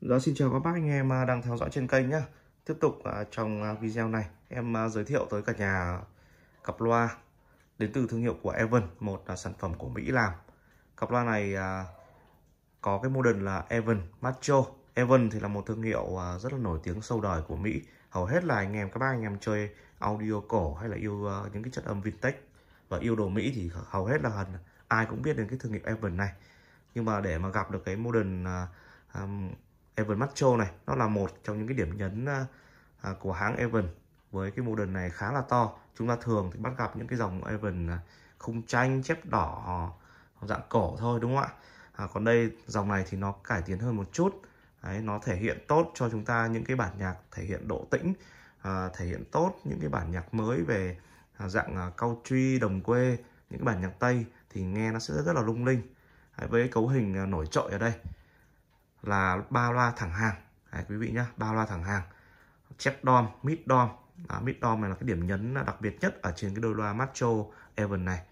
Đó, xin chào các bác anh em à, đang theo dõi trên kênh nhé. Tiếp tục à, trong à, video này em giới thiệu tới cả nhà cặp loa đến từ thương hiệu của Evan, một sản phẩm của Mỹ làm. Cặp loa này có cái model là Evan Macho. Evan thì là một thương hiệu rất là nổi tiếng sâu đời của Mỹ. Hầu hết là anh em các bác anh em chơi audio cổ hay là yêu những cái chất âm vintage và yêu đồ Mỹ thì hầu hết là ai cũng biết đến cái thương hiệu Evan này. Nhưng mà để mà gặp được cái model um, Evan Macho này nó là một trong những cái điểm nhấn à, à, của hãng Evan. Với cái model này khá là to chúng ta thường thì bắt gặp những cái dòng Evan à, khung tranh chép đỏ dạng cổ thôi đúng không ạ? À, còn đây dòng này thì nó cải tiến hơn một chút. Đấy, nó thể hiện tốt cho chúng ta những cái bản nhạc thể hiện độ tĩnh à, thể hiện tốt những cái bản nhạc mới về à, dạng à, truy đồng quê những cái bản nhạc tây thì nghe nó sẽ rất, rất là lung linh. Đấy, với cấu hình à, nổi trội ở đây là ba loa thẳng hàng. Đấy, quý vị nhá ba loa thẳng hàng. Check dom mid dom à, mid dom này là cái điểm nhấn đặc biệt nhất ở trên cái đôi loa macho Evan này.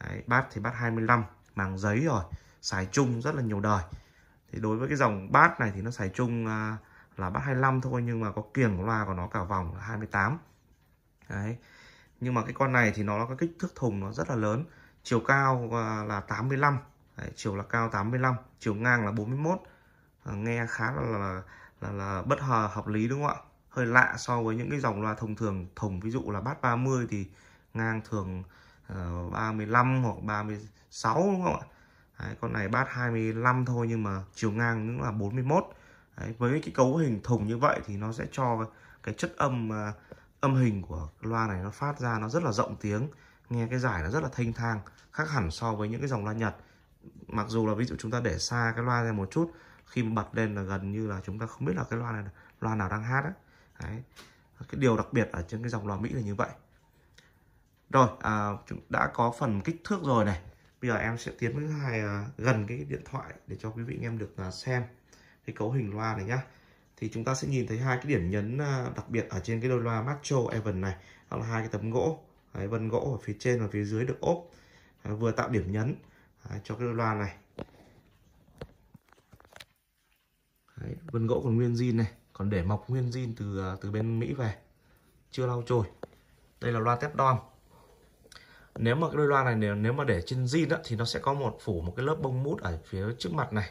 Đấy, bát thì bát 25 màng giấy rồi xài chung rất là nhiều đời. Thì đối với cái dòng bát này thì nó xài chung à, là bát 25 thôi nhưng mà có kiềng của loa của nó cả vòng là 28 Đấy. nhưng mà cái con này thì nó có kích thước thùng nó rất là lớn. Chiều cao à, là 85 Đấy, chiều là cao 85 chiều ngang là 41 à, Ờ, nghe khá là là, là là bất hờ hợp lý đúng không ạ? Hơi lạ so với những cái dòng loa thông thường. Thùng ví dụ là bát 30 thì ngang thường ờ, uh, 35 hoặc 36 đúng không ạ? Đấy, con này bát 25 thôi nhưng mà chiều ngang cũng là 41 Đấy, với cái cấu hình thùng như vậy thì nó sẽ cho cái chất âm uh, âm hình của loa này nó phát ra nó rất là rộng tiếng. Nghe cái giải nó rất là thanh thang khác hẳn so với những cái dòng loa Nhật. Mặc dù là ví dụ chúng ta để xa cái loa ra một chút khi mà bật lên là gần như là chúng ta không biết là cái loa này loa nào đang hát. Đấy. cái điều đặc biệt ở trên cái dòng loa Mỹ là như vậy. Rồi à, đã có phần kích thước rồi này. Bây giờ em sẽ tiến với hai à, gần cái điện thoại để cho quý vị anh em được à, xem cái cấu hình loa này nhá. Thì chúng ta sẽ nhìn thấy hai cái điểm nhấn à, đặc biệt ở trên cái đôi loa Macho Evan này. Đó là hai cái tấm gỗ. Đấy, vân gỗ ở phía trên và phía dưới được ốp. À, vừa tạo điểm nhấn à, cho cái đôi loa này. Đấy, vân gỗ còn nguyên zin này còn để mọc nguyên zin từ à, từ bên Mỹ về chưa lau chùi đây là loa tép đom. Nếu mà cái đôi loa này nếu, nếu mà để trên zin đó thì nó sẽ có một phủ một cái lớp bông mút ở phía trước mặt này.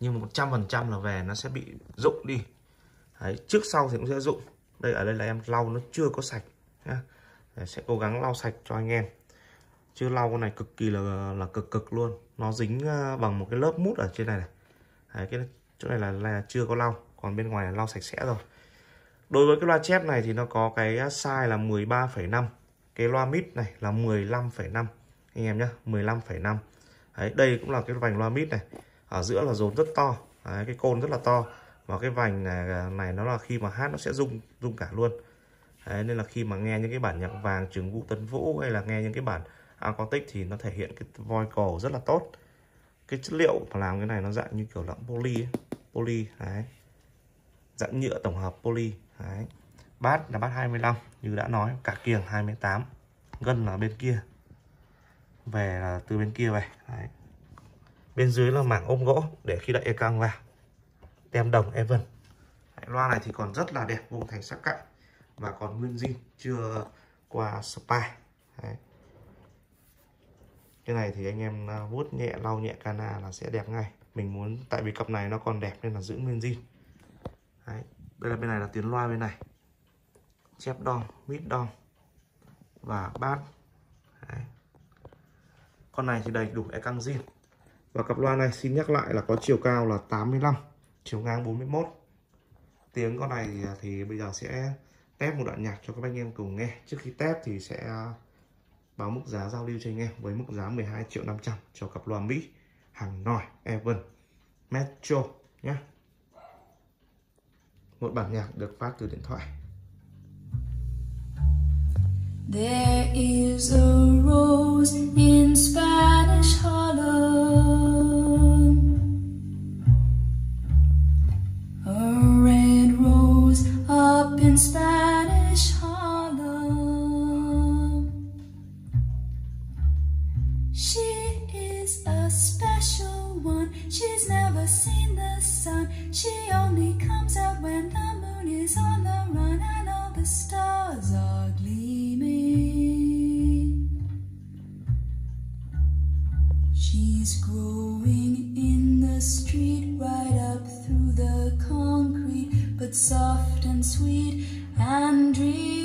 Nhưng một trăm phần trăm là về nó sẽ bị rụng đi. Đấy, trước sau thì cũng sẽ rụng. Đây ở đây là em lau nó chưa có sạch nhá. Đấy, sẽ cố gắng lau sạch cho anh em. Chứ lau con này cực kỳ là là cực cực luôn. Nó dính à, bằng một cái lớp mút ở trên này này. Đấy, cái chỗ này là, là chưa có lau còn bên ngoài là lau sạch sẽ rồi. Đối với cái loa chép này thì nó có cái size là 13,5 cái loa mid này là 15,5 anh em nhé 15,5 đấy đây cũng là cái vành loa mid này. Ở giữa là rốn rất to. Đấy, cái côn rất là to. Và cái vành này, này nó là khi mà hát nó sẽ rung rung cả luôn. Đấy, nên là khi mà nghe những cái bản nhạc vàng trường vũ tấn vũ hay là nghe những cái bản acoustic thì nó thể hiện cái vocal rất là tốt cái chất liệu mà làm cái này nó dạng như kiểu là poly ấy. poly đấy dạng nhựa tổng hợp poly đấy bát là bát 25 như đã nói cả kiềng 28 gân là bên kia về là từ bên kia về đấy. bên dưới là mảng ôm gỗ để khi đậy e căng vào tem đồng Evan đấy, loa này thì còn rất là đẹp vùng thành sắc cạnh và còn nguyên zin chưa qua spa đấy cái này thì anh em à, vuốt nhẹ lau nhẹ cana là sẽ đẹp ngay. Mình muốn tại vì cặp này nó còn đẹp nên là giữ nguyên zin. Đấy. đây là bên này là tiếng loa bên này. Chép đong mít đong và bát. Đấy. con này thì đầy đủ e căng zin. Và cặp loa này xin nhắc lại là có chiều cao là 85 chiều ngang 41 tiếng con này thì, thì bây giờ sẽ test một đoạn nhạc cho các anh em cùng nghe. Trước khi test thì sẽ báo mức giá giao lưu cho anh em với mức giá 12 triệu 500 cho cặp loa Mỹ, hàng nòi, Evan, Metro nhé một bản nhạc được phát từ điện thoại. There is a rose in soft and sweet and dreamy.